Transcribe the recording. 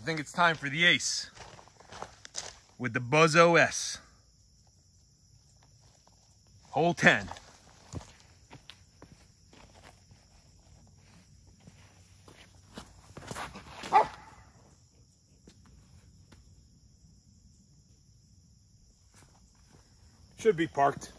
I think it's time for the ace with the Buzz OS. Hole 10. Should be parked.